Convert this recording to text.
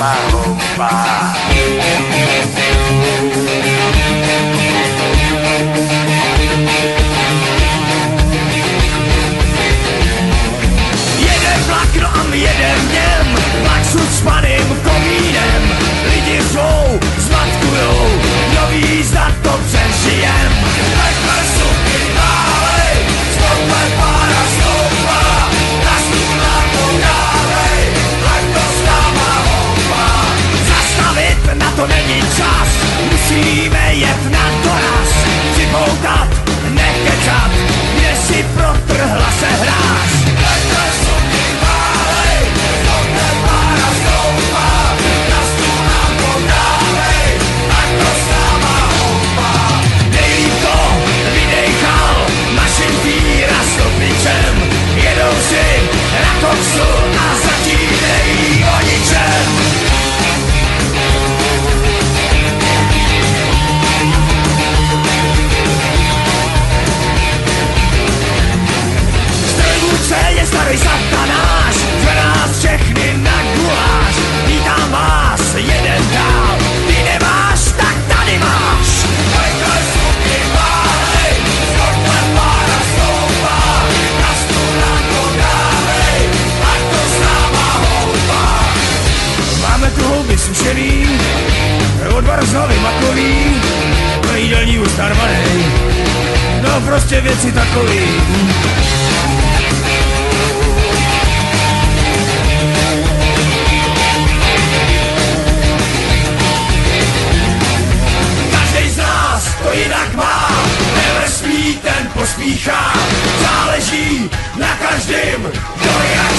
pa. Satanáš, zve nás všechny na guláš. Vítám vás, jeden dál, ty nemáš, tak tady máš. Na to s náma. Máme tu houby sušený, odvar z hlavy makový, jídelní ustarvanej, no prostě věci takový. Ten pospíchá. Záleží na každém, kdo jak